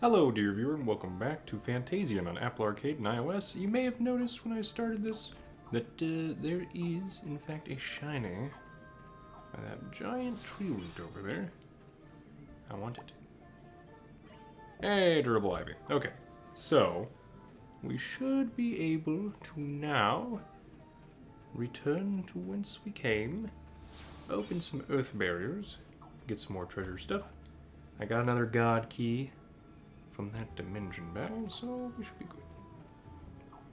Hello, dear viewer, and welcome back to Fantasian on Apple Arcade and iOS. You may have noticed when I started this that uh, there is, in fact, a shiny by that giant tree root over there. I want it. Hey, durable ivy. Okay, so we should be able to now return to whence we came, open some earth barriers, get some more treasure stuff. I got another god key from that Dimengeon battle, so we should be good.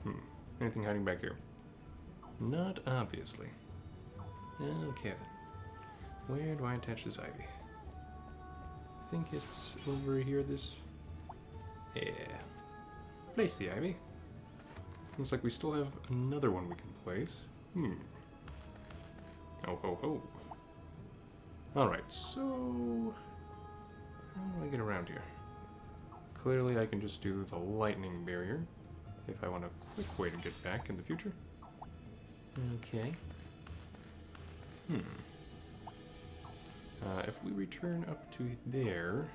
Hmm. Anything hiding back here? Not obviously. Okay. Where do I attach this ivy? I think it's over here, this... Yeah. Place the ivy. Looks like we still have another one we can place. Hmm. Oh ho ho. Alright, so... How do I get around here? Clearly I can just do the lightning barrier if I want a quick way to get back in the future. Okay. Hmm. Uh, if we return up to there,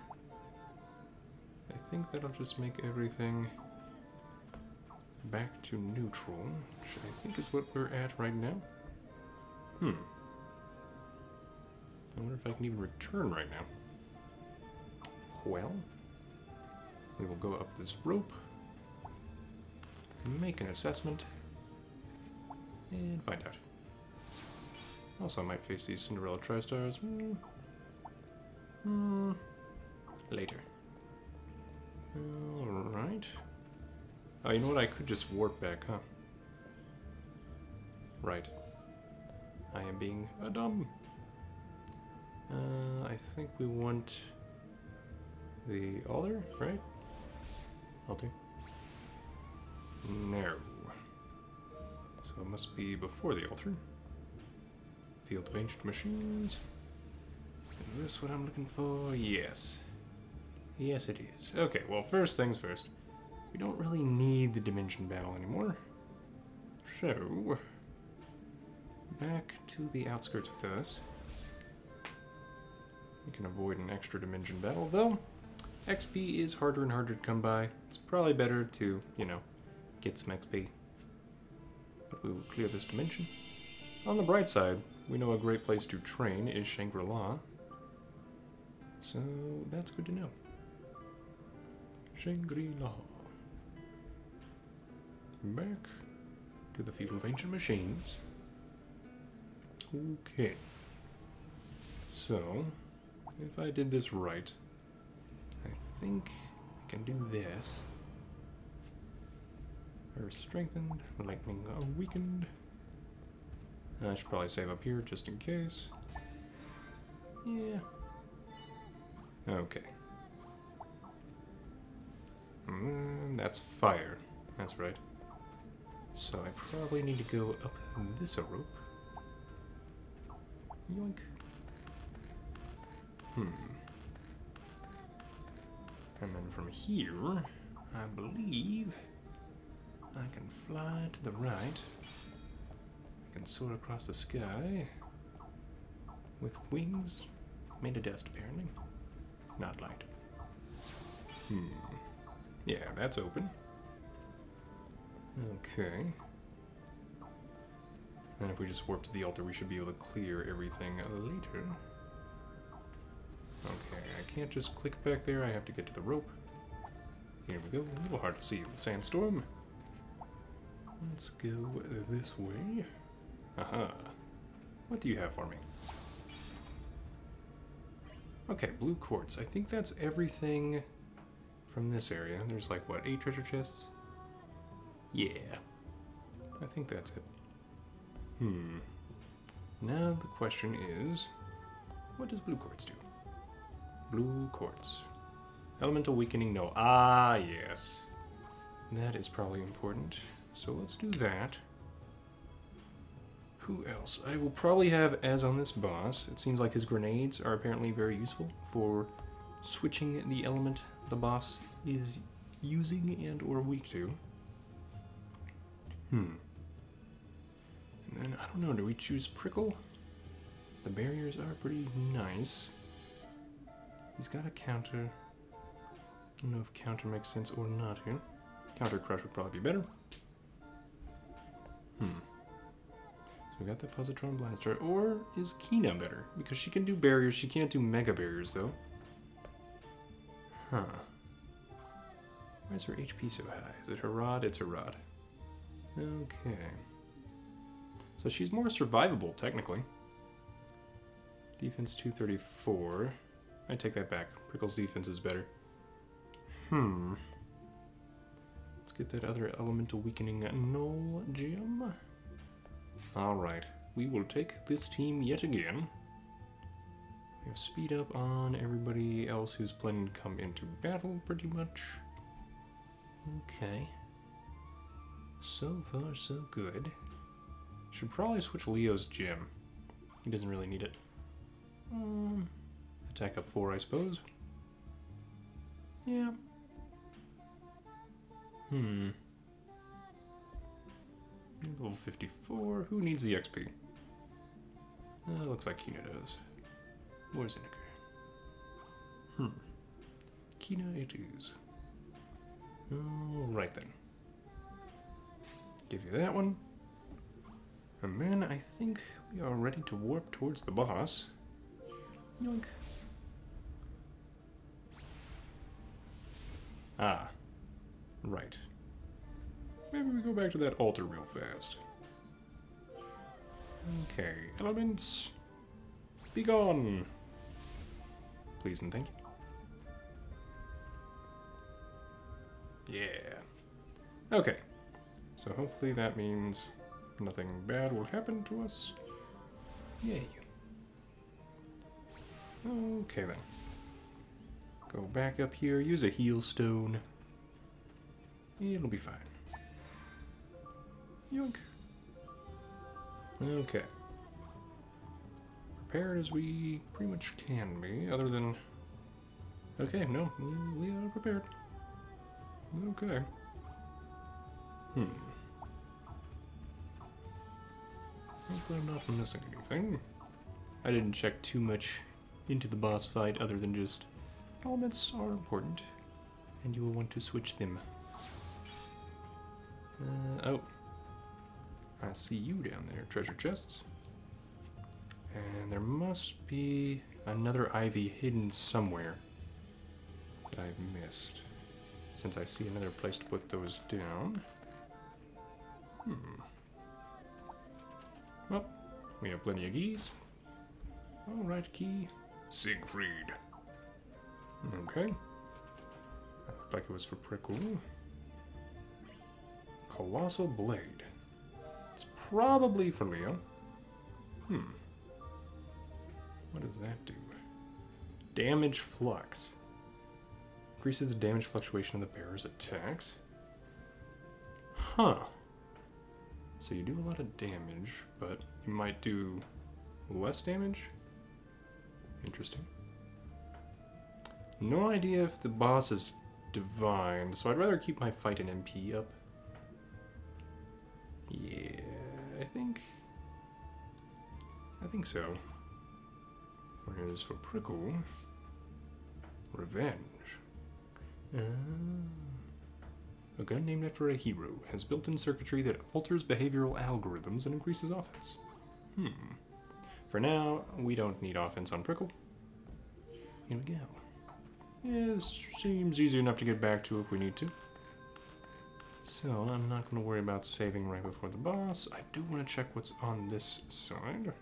I think that'll just make everything back to neutral, which I think is what we're at right now. Hmm. I wonder if I can even return right now. Well, we will go up this rope, make an assessment, and find out. Also, I might face these Cinderella Tri-Stars. Hmm. Hmm. Later. Alright. Oh, you know what? I could just warp back, huh? Right. I am being a dumb. Uh, I think we want the altar, right? No. So it must be before the altar. Field of Ancient Machines. Is this what I'm looking for? Yes. Yes, it is. Okay, well, first things first. We don't really need the Dimengeon Battle anymore. So, back to the outskirts with us. We can avoid an extra Dimengeon Battle, though. XP is harder and harder to come by. It's probably better to, you know, get some XP. But we will clear this dimension. On the bright side, we know a great place to train is Shangri-La. So that's good to know. Shangri-La. Back to the field of ancient machines. Okay. So, if I did this right, think I can do this. Earth strengthened, lightning weakened. I should probably save up here just in case. Yeah. Okay. Mm, that's fire. That's right. So I probably need to go up this rope. Yoink. Hmm. And then from here, I believe I can fly to the right. I can soar across the sky with wings made of dust, apparently. Not light. Hmm. Yeah, that's open. Okay. And if we just warp to the altar, we should be able to clear everything later. Okay, I can't just click back there, I have to get to the rope. Here we go, a little hard to see the sandstorm. Let's go this way. Aha. What do you have for me? Okay, blue quartz. I think that's everything from this area. There's like, what, eight treasure chests? Yeah. I think that's it. Hmm. Now the question is, what does blue quartz do? Blue quartz. Elemental weakening, no. Ah, yes. That is probably important. So let's do that. Who else? I will probably have Ez on this boss. It seems like his grenades are apparently very useful for switching the element the boss is using and or weak to. Hmm. And then, I don't know, do we choose Prickle? The barriers are pretty nice. He's got a counter. I don't know if counter makes sense or not here. Counter crush would probably be better. Hmm. So we got the Positron Blaster. Or is Kina better? Because she can do barriers. She can't do mega barriers, though. Huh. Why is her HP so high? Is it her rod? It's her rod. Okay. So she's more survivable, technically. Defense 234. I take that back. Prickle's defense is better. Hmm. Let's get that other elemental weakening null gem. Alright. We will take this team yet again. We have speed up on everybody else who's planning to come into battle, pretty much. Okay. So far, so good. Should probably switch Leo's gem. He doesn't really need it. Um, attack up four, I suppose. Yeah. Hmm. Level 54. Who needs the XP? Uh, looks like Kina does. Where's Zinikr? Hmm. Kina it is. Alright then. Give you that one. And then I think we are ready to warp towards the boss. Yoink. Ah. Right. Maybe we go back to that altar real fast. Okay, elements. Be gone. Please and thank you. Yeah. Okay. So hopefully that means nothing bad will happen to us. Yay. Okay then. Go back up here, use a heal stone. It'll be fine. Yoink. Okay. Prepared as we pretty much can be, other than... Okay, no, we are prepared. Okay. Hmm. Hopefully I'm not missing anything. I didn't check too much into the boss fight other than just elements are important and you will want to switch them. Uh, oh. I see you down there, treasure chests. And there must be another ivy hidden somewhere that I've missed. Since I see another place to put those down. Hmm. Well, we have plenty of keys. Alright, key. Siegfried. Okay. Looked like it was for Prickle. Colossal Blade. It's probably for Leo. Hmm. What does that do? Damage Flux. Increases the damage fluctuation of the bearer's attacks. Huh. So you do a lot of damage, but you might do less damage? Interesting. No idea if the boss is divine, so I'd rather keep my fight and MP up. Yeah, I think... I think so. Whereas for Prickle... Revenge. Uh, a gun named after a hero has built-in circuitry that alters behavioral algorithms and increases offense. Hmm. For now, we don't need offense on Prickle. Here we go. Yeah, this seems easy enough to get back to if we need to. So, I'm not going to worry about saving right before the boss. I do want to check what's on this side.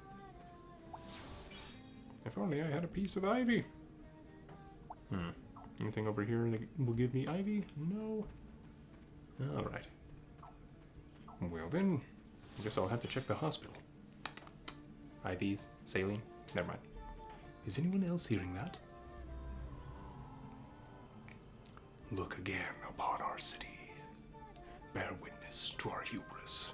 If only I had a piece of ivy. Hmm. Anything over here that will give me ivy? No. Alright. Well then, I guess I'll have to check the hospital. IVs, saline, never mind. Is anyone else hearing that? Look again upon our city. Bear witness to our hubris.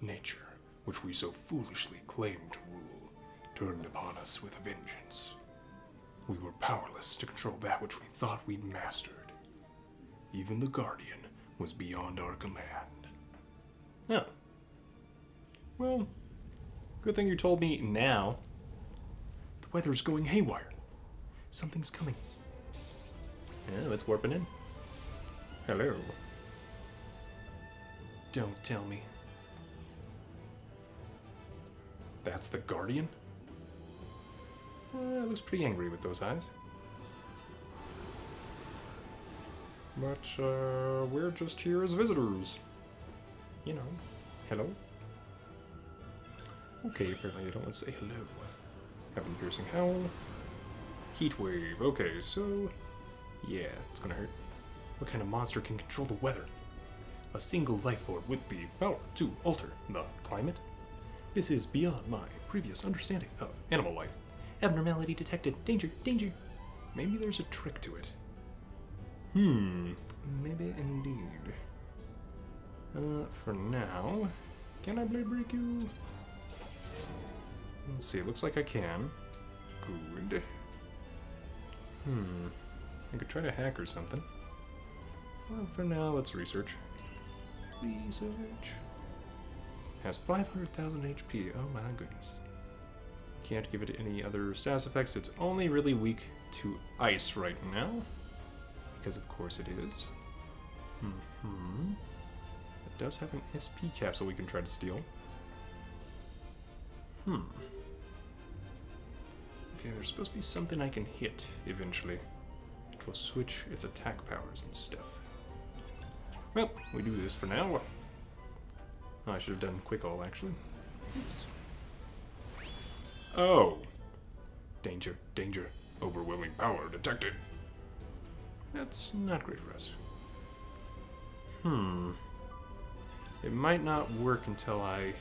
Nature, which we so foolishly claim to rule, turned upon us with a vengeance. We were powerless to control that which we thought we'd mastered. Even the Guardian was beyond our command. Oh. Well, good thing you told me now. The weather's going haywire. Something's coming. Yeah, it's warping in. Hello. Don't tell me. That's the Guardian? Uh, looks pretty angry with those eyes. But, uh, we're just here as visitors. You know, hello? Okay, apparently I don't want to say hello. Heaven piercing howl. Heat wave. Okay, so yeah, it's gonna hurt. What kind of monster can control the weather? A single life form with the power to alter the climate? This is beyond my previous understanding of animal life. Abnormality detected. Danger, danger. Maybe there's a trick to it. Hmm, maybe indeed. Uh, for now, can I blade break you? Let's see, it looks like I can. Good. Hmm. I could try to hack or something. Well, for now, let's research. Research. Has 500,000 HP. Oh my goodness. Can't give it any other status effects. It's only really weak to ice right now. Because of course it is. Hmm. It does have an SP capsule we can try to steal. Hmm. Okay, there's supposed to be something I can hit eventually. Will switch its attack powers and stuff. Well, we do this for now. Oh, I should have done quick all actually. Oops. Oh! Danger, danger. Overwhelming power detected. That's not great for us. Hmm. It might not work until I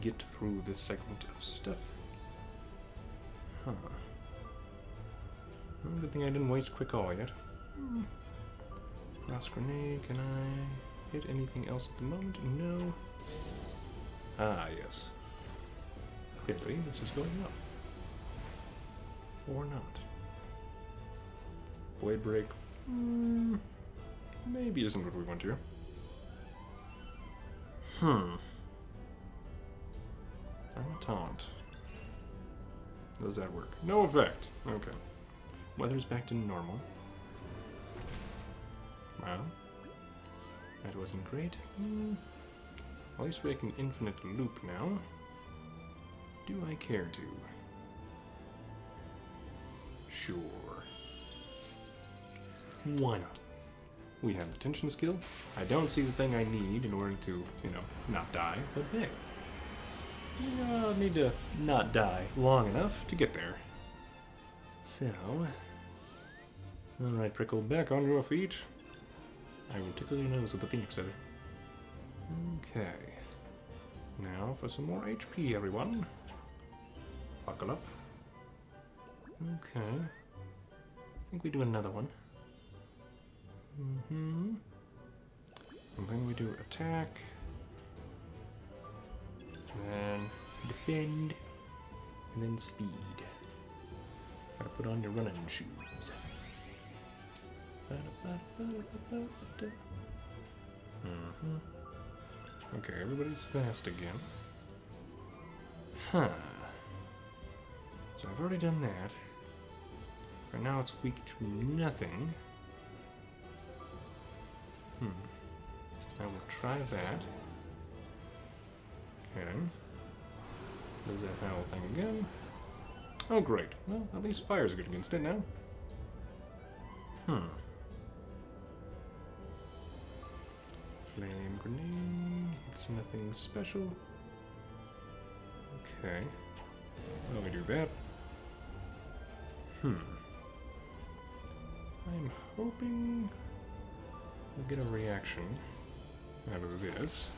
get through this segment of stuff. Huh. Good thing I didn't waste quick all yet. Hmm. Frost grenade, can I hit anything else at the moment? No. Ah, yes. Clearly, this is going up. Or not. Blade break. Mm, maybe isn't what we want here. Hmm. I'm a taunt. Does that work? No effect. Okay. Weather's back to normal. Wow. That wasn't great. Mm. At least we make an infinite loop now. Do I care to? Sure. Why not? We have the tension skill. I don't see the thing I need in order to, you know, not die, but hey. Know, need to not die long enough to get there. So, alright, Prickle, back on your feet. I will tickle your nose with the phoenix feather. Okay. Now for some more HP, everyone. Buckle up. Okay. I think we do another one. Mm-hmm. And then we do attack. And defend. And then speed. Gotta put on your running shoes. Mm-hmm. Okay, everybody's fast again. Huh. So I've already done that. Right now it's weak to nothing. Hmm. I will try that. Okay. Does that howl thing again? Oh great. Well, at least fire's good against it now. Hmm. Flame grenade. It's nothing special. Okay. Let me do that. Hmm. I'm hoping we'll get a reaction out of this.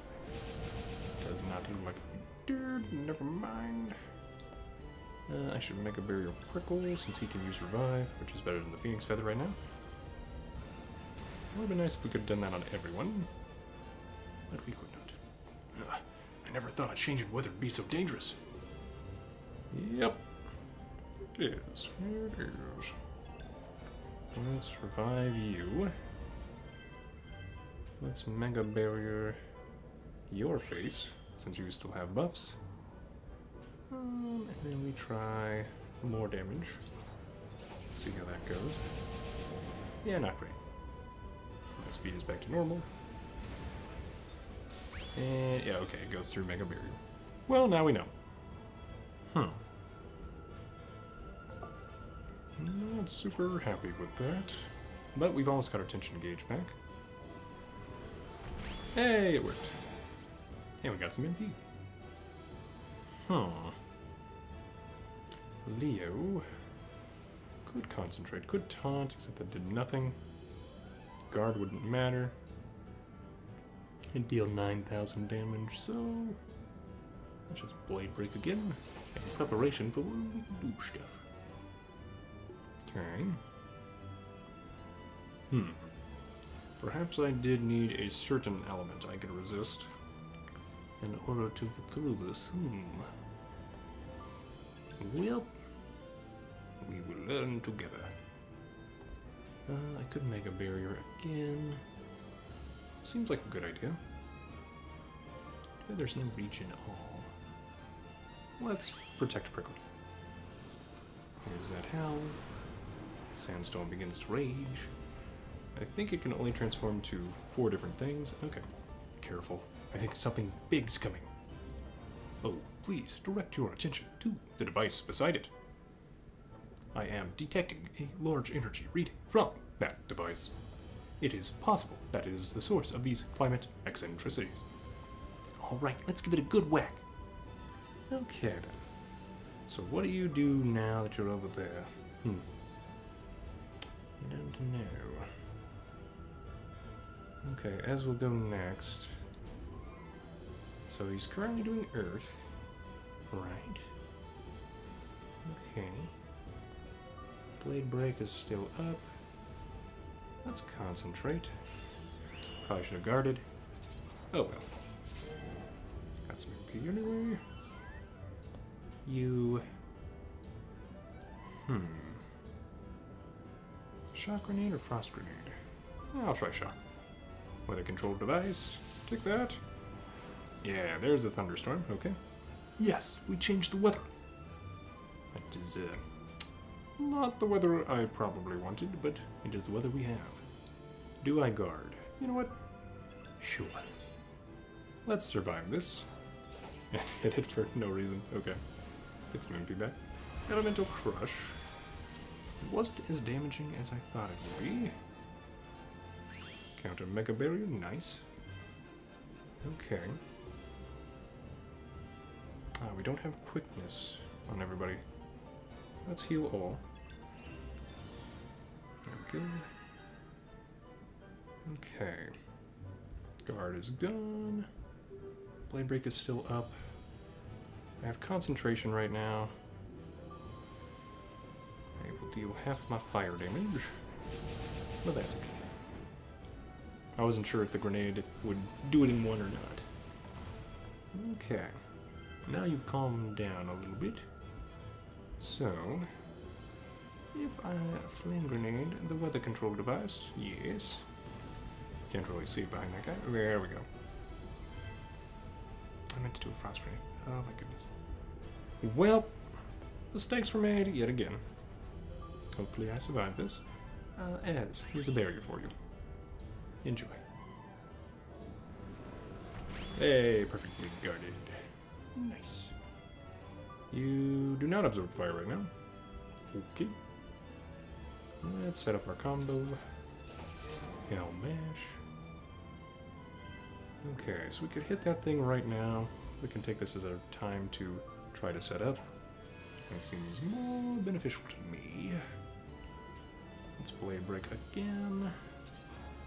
Does not look like dude, never mind. Uh, I should make a barrier prickle since he can use revive, which is better than the phoenix feather right now. It would have been nice if we could have done that on everyone, but we could not. Uh, I never thought a change in weather would be so dangerous. Yep, it is. It is. Let's revive you. Let's Mega Barrier your face, since you still have buffs. Um, and then we try more damage. See how that goes. Yeah, not great. My speed is back to normal. And yeah, okay, it goes through Mega Barrier. Well, now we know. Hmm. Not super happy with that. But we've almost got our tension gauge back. Hey, it worked. And we got some MP. Hmm. Leo could concentrate, could taunt, except that did nothing. Guard wouldn't matter. And deal 9,000 damage, so... Let's just Blade Break again. In preparation for when we can do stuff. Okay. Hmm. Perhaps I did need a certain element I could resist in order to get through this. Hmm. Well, we will learn together. Uh, I could make a barrier again. Seems like a good idea. There's no region at all. Let's protect Prickle. Here's that howl. Sandstone begins to rage. I think it can only transform to four different things. Okay. Careful. I think something big's coming. Oh, please direct your attention to the device beside it. I am detecting a large energy reading from that device. It is possible that is the source of these climate eccentricities. Alright, let's give it a good whack. Okay then. So what do you do now that you're over there? Hmm. You don't know. Okay, Ez we'll go next. So he's currently doing Earth. Right. Okay. Blade break is still up. Let's concentrate. Probably should have guarded. Oh well. Got some MP anyway. You. Hmm. Shock grenade or frost grenade? I'll try shock. Weather controlled device. Take that. Yeah, there's a thunderstorm. Okay. Yes, we changed the weather. That is, uh, not the weather I probably wanted, but it is the weather we have. Do I guard? You know what? Sure. Let's survive this. Hit it for no reason. Okay. Get some MP back. Elemental Crush. It wasn't as damaging as I thought it would be. Counter Mega Barrier, nice. Okay. Uh, we don't have quickness on everybody. Let's heal all. Go. Okay. Guard is gone. Blade Break is still up. I have concentration right now. I will deal half my fire damage. But that's okay. I wasn't sure if the grenade would do it in one or not. Okay. Now you've calmed down a little bit. So, if I flame grenade the weather control device, yes. Can't really see behind that guy. There we go. I meant to do a frost grenade. Oh my goodness. Well, mistakes were made yet again. Hopefully I survive this. Uh, Ez, here's a barrier for you. Enjoy. Hey, perfectly guarded. Nice. You do not absorb fire right now. Okay. Let's set up our combo. Hell mash. Okay, so we could hit that thing right now. We can take this as our time to try to set up. That seems more beneficial to me. Let's blade break again.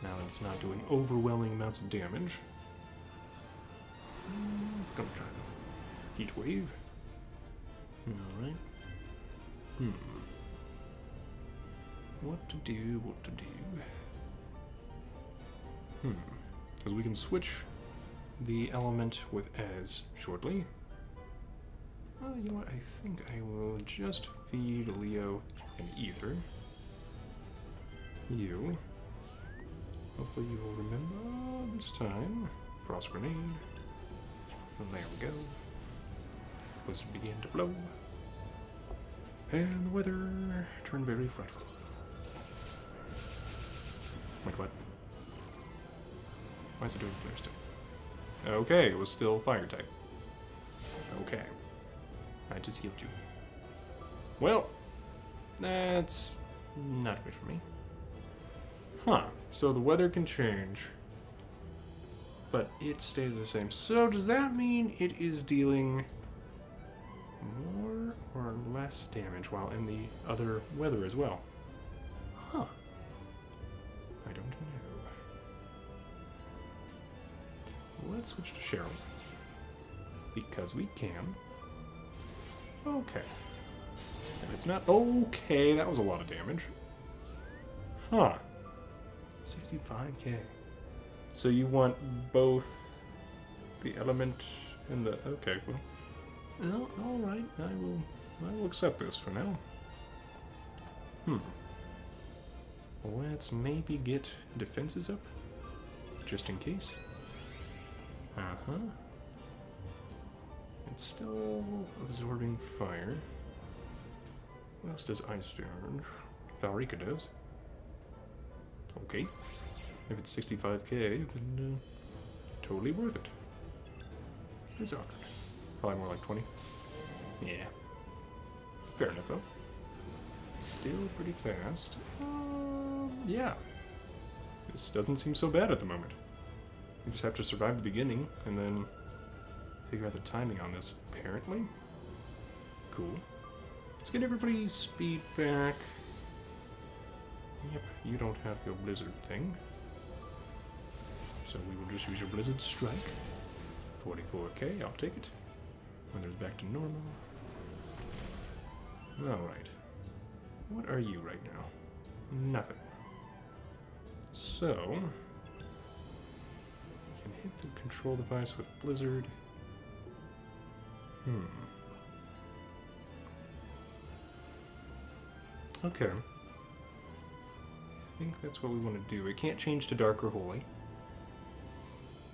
Now that it's not doing overwhelming amounts of damage. Hmm, It's gonna try the heat wave. Alright. Hmm. What to do, what to do. Hmm. Because we can switch the element with Ez shortly. Uh, you know what? I think I will just feed Leo an ether. You. Hopefully you will remember this time. Frost grenade. And there we go. Blizzard began to blow. And the weather turned very frightful. Wait, what? Why is it doing flare stick? Okay, it was still fire type. Okay. I just healed you. Well, that's not good for me. Huh. So the weather can change. But it stays the same. So does that mean it is dealing more or less damage while in the other weather as well? Huh. I don't know. Let's switch to Cheryl. Because we can. Okay. If it's not okay, that was a lot of damage. Huh. 65k. So you want both the element and the okay, well. Well, alright, I will I will accept this for now. Hmm. Let's maybe get defenses up. Just in case. Uh-huh. It's still absorbing fire. What else does ice damage? Valrika does. Okay. If it's 65k, then uh, totally worth it. It's honored. Probably more like 20. Yeah. Fair enough, though. Still pretty fast. Um, yeah. This doesn't seem so bad at the moment. We just have to survive the beginning, and then figure out the timing on this, apparently. Cool. Let's get everybody's speed back. Yep, you don't have your blizzard thing. So we will just use your blizzard strike. 44k, I'll take it. Weather's back to normal. Alright. What are you right now? Nothing. So... You can hit the control device with blizzard. Hmm. Okay. I think that's what we want to do. It can't change to Dark or Holy.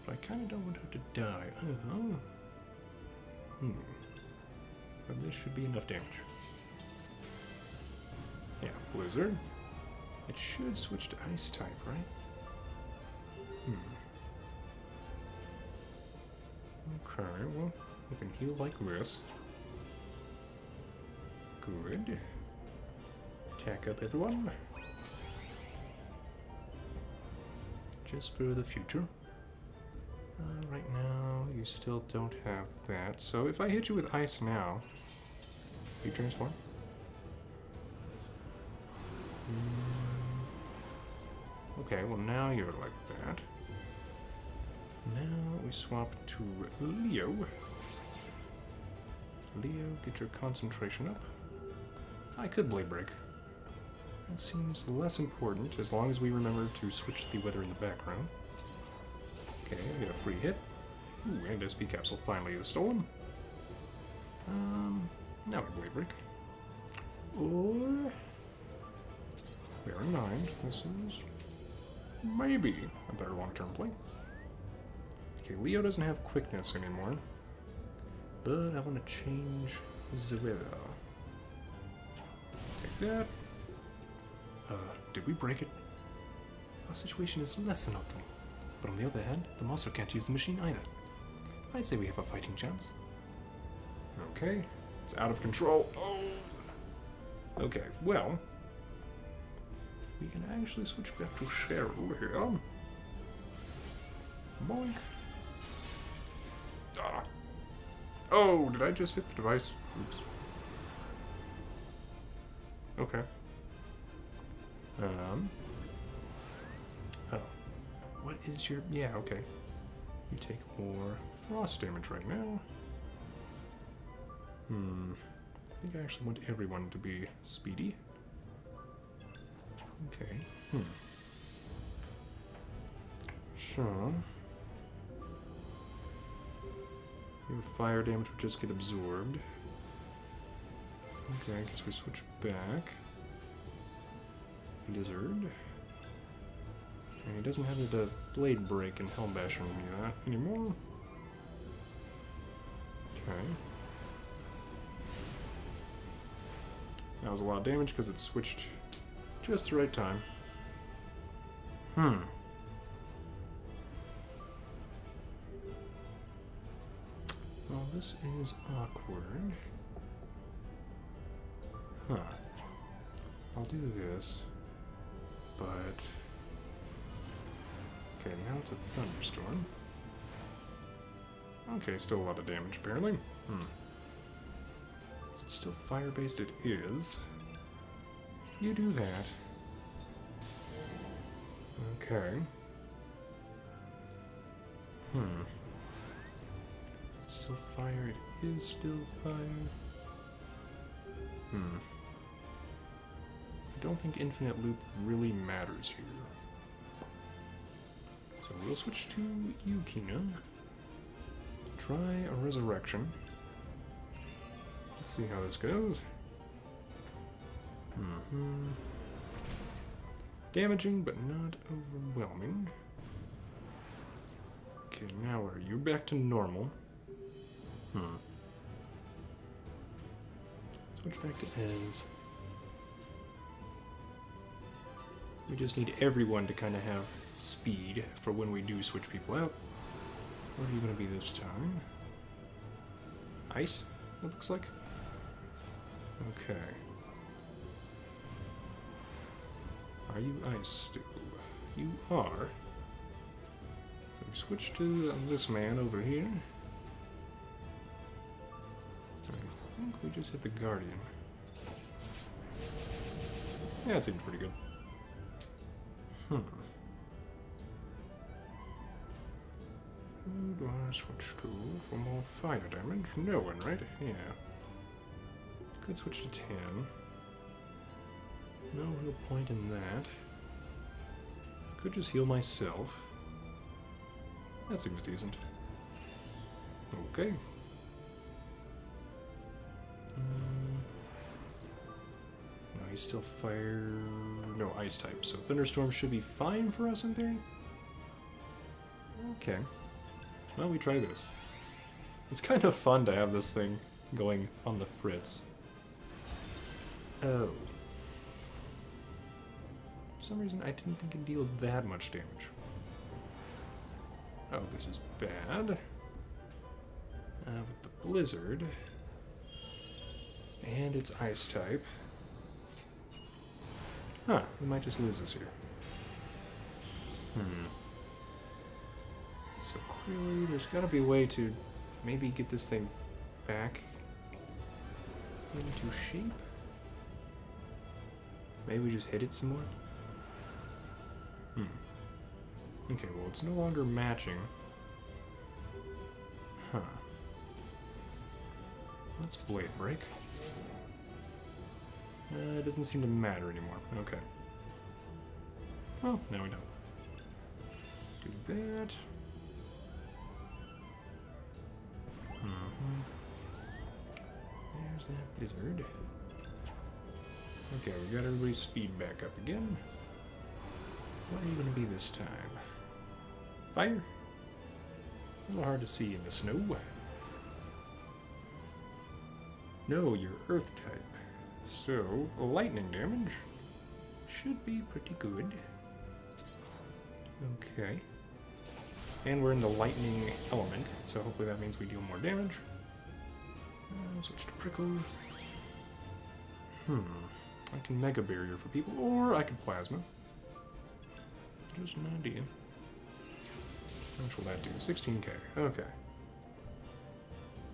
But I kind of don't want her to die. Uh -huh. Hmm. But this should be enough damage. Yeah, Blizzard. It should switch to Ice type, right? Hmm. Okay, well, we can heal like this. Good. Attack up everyone. Just for the future. Uh, right now, you still don't have that. So if I hit you with ice now, you transform? Mm. Okay, well now you're like that. Now we swap to Leo. Leo, get your concentration up. I could Blade Break. That seems less important, as long as we remember to switch the weather in the background. Okay, I get a free hit. Ooh, and SP Capsule finally is stolen. Um, now we Blade Break. Or... Bear in mind, this is maybe a better long-term play. Okay, Leo doesn't have quickness anymore. But I want to change the. Take that. Uh, did we break it? Our situation is less than optimal. But on the other hand, the monster can't use the machine either. I'd say we have a fighting chance. Okay, it's out of control. Oh! Okay, well, we can actually switch back to Cheryl here. Boink. Ah. Oh, did I just hit the device? Oops. Okay. Um. What is your... Yeah, okay. You take more frost damage right now. Hmm. I think I actually want everyone to be speedy. Okay. Hmm. So... Your fire damage would just get absorbed. Okay, I guess we switch back. Blizzard. And he doesn't have the blade break and Helmbash or any of that anymore. Okay. That was a lot of damage because it switched just the right time. Hmm. Well, this is awkward. Huh. I'll do this, but... Okay, now it's a thunderstorm. Okay, still a lot of damage, apparently. Hmm. Is it still fire-based? It is. You do that. Okay. Hmm. Still fire. It is still fire. Hmm. I don't think infinite loop really matters here. We'll switch to Yukina. Try a resurrection. Let's see how this goes. Mm hmm Damaging, but not overwhelming. Okay, now are you back to normal? Hmm. Switch back to Ez. We just need everyone to kind of have speed for when we do switch people out. What are you going to be this time? Ice, it looks like? Okay. Are you ice still? You are. So we switch to this man over here. I think we just hit the Guardian. Yeah, it seems pretty good. Hmm. Do I switch to for more fire damage? No one, right? Yeah. Could switch to Tan. No real point in that. Could just heal myself. That seems decent. Okay. Mm. No, he's still fire... No, ice type. So Thunderstorm should be fine for us in theory? Okay. Well, we try this. It's kind of fun to have this thing going on the fritz. Oh. For some reason, I didn't think it'd deal that much damage. Oh, this is bad. Uh, with the blizzard. And it's ice type. Huh, we might just lose this here. Hmm. Clearly there's gotta be a way to maybe get this thing back into shape? Maybe we just hit it some more? Hmm. Okay, well it's no longer matching. Huh. Let's blade break. Uh, it doesn't seem to matter anymore. Okay. Well, now we don't. Do that. There's that blizzard. Okay, we got everybody's speed back up again. What are you going to be this time? Fire? A little hard to see in the snow. No, you're earth type. So, lightning damage should be pretty good. Okay. And we're in the lightning element, so hopefully that means we deal more damage. Uh, switch to prickle. Hmm. I can mega barrier for people, or I could plasma. Just an idea. How much will that do? 16k. Okay.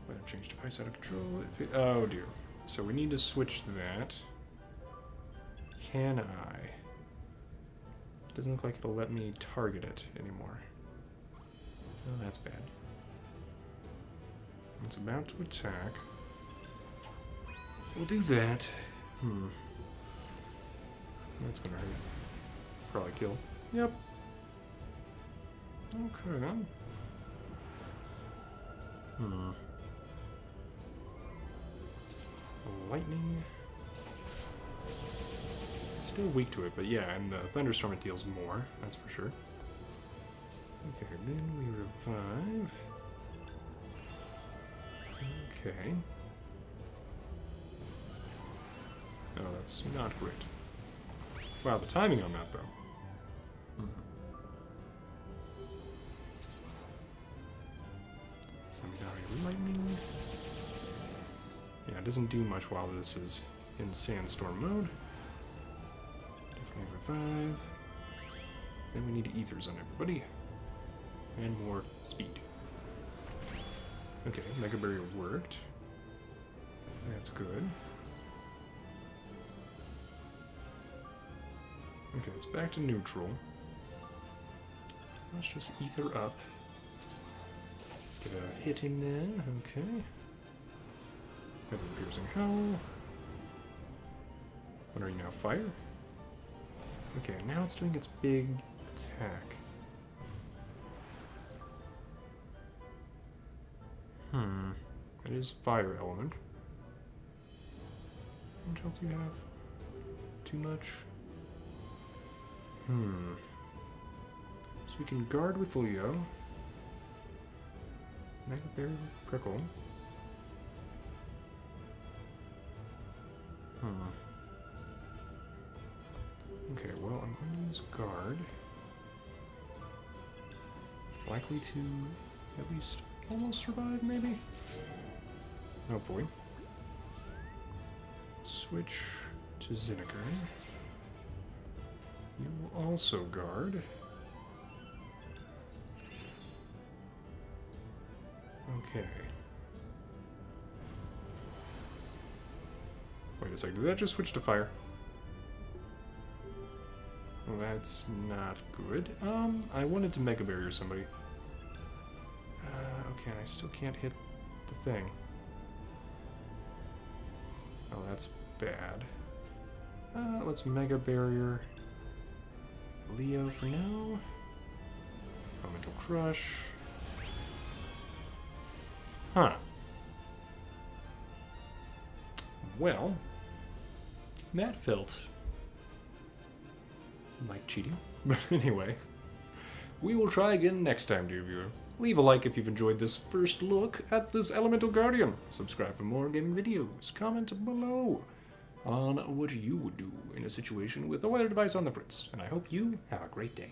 I've changed device out of control. It, oh dear. So we need to switch that. Can I? Doesn't look like it'll let me target it anymore. Oh, that's bad. It's about to attack. We'll do that. Hmm. That's gonna hurt. Probably kill. Yep. Okay. Hmm. Lightning. Still weak to it, but yeah, and the thunderstorm it deals more, that's for sure. Okay, then we revive. Okay. Oh, that's not great. Wow, the timing on that, though. Mm -hmm. Lightning. Yeah, it doesn't do much while this is in sandstorm mode. Definitely revive. Then we need ethers on everybody. And more speed. Okay, Mega Barrier worked. That's good. Okay, it's back to neutral. Let's just ether up. Get a hit in there, okay. A piercing howl. What are you now, fire? Okay, now it's doing its big attack. Hmm. It is fire element. Much else do you have? Too much? Hmm. So we can guard with Leo. Mega Barrier with Prickle. Hmm. Okay, well, I'm going to use guard. Likely to at least almost survive, maybe? Hopefully. Switch to Zinikr. You will also guard. Okay. Wait a second, did that just switch to fire? Well, that's not good. Um, I wanted to Mega Barrier somebody. Uh, okay, I still can't hit the thing. Oh, that's bad. Uh, let's Mega Barrier Leo for now. Elemental Crush. Huh. Well, that felt like cheating. But anyway, we will try again next time, dear viewer. Leave a like if you've enjoyed this first look at this Elemental Guardian. Subscribe for more gaming videos. Comment below on what you would do in a situation with a weather device on the fritz. And I hope you have a great day.